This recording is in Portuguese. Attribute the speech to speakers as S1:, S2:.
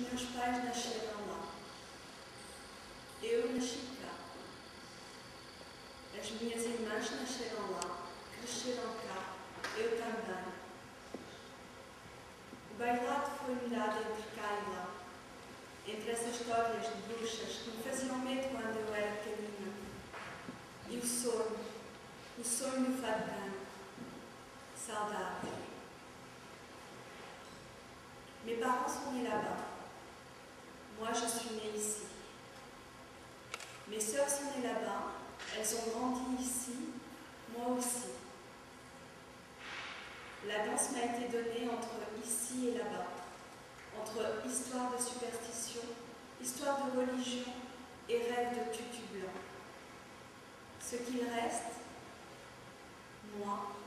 S1: meus pais nasceram lá. Eu nasci cá. As minhas irmãs nasceram lá, cresceram cá, eu também. O bailado foi mirado entre cá e lá, entre essas histórias de bruxas que me faziam medo quando eu era pequenina. E o sonho, o sonho do fado saudade. Mes parents sont nés là-bas. Moi, je suis née ici. Mes sœurs sont nées là-bas. Elles ont grandi ici. Moi aussi. La danse m'a été donnée entre ici et là-bas. Entre histoire de superstition, histoire de religion et rêve de tutu blanc. Ce qu'il reste, moi.